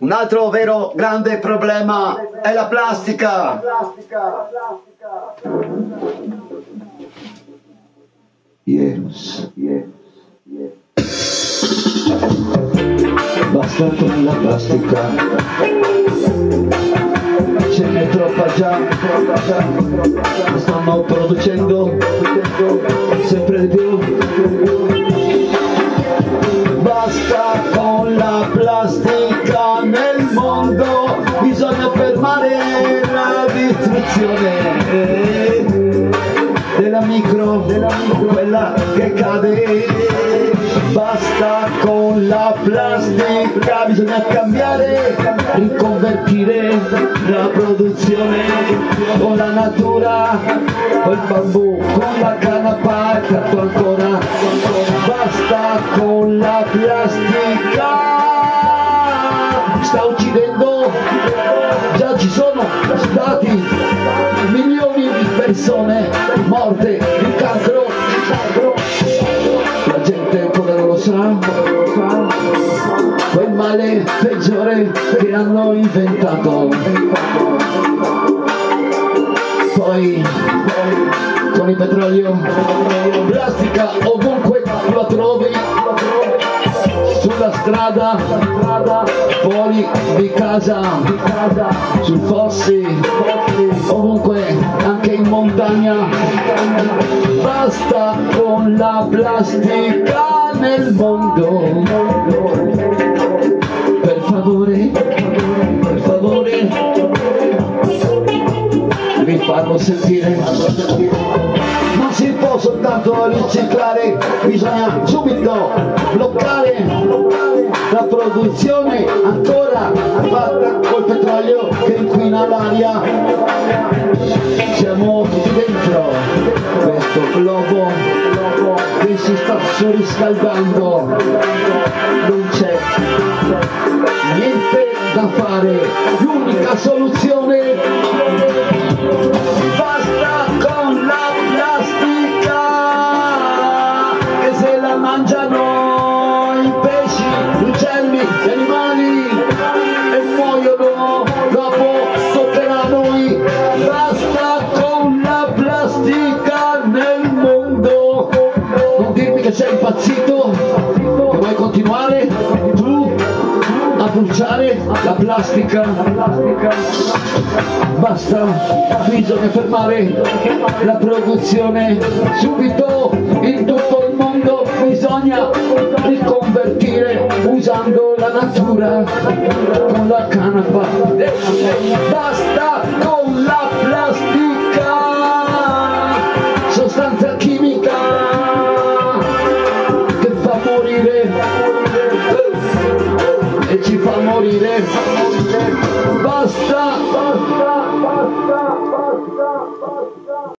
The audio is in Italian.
Un altro vero grande problema è la plastica. Yes, yes, yes. Basta con la plastica. Ce n'è troppa già, troppa già. Stanno producendo sempre bisogna fermare la distruzione della micro, della micro, quella che cade. Basta con la plastica, bisogna cambiare, riconvertire la produzione con la natura, col bambù, con la canapa, ancora. Basta con la plastica, sa, quel male peggiore che hanno inventato. Poi con il petrolio, plastica ovunque la trovi, sulla strada, fuori di casa, sul fossi, ovunque, anche in montagna. Basta con la plastica nel mondo. Per favore, per favore, vi farlo sentire. Non si può soltanto riciclare, bisogna subito bloccare la produzione ancora fatta col petrolio che inquina l'aria. Siamo dentro questo globo che si sta surriscaldando. Non c'è niente da fare, l'unica soluzione basta con la plastica che se la mangiano che sei impazzito, che vuoi continuare tu a bruciare la plastica. Basta, bisogna fermare la produzione subito in tutto il mondo, bisogna riconvertire usando la natura con la canapa. Basta dire, basta, basta.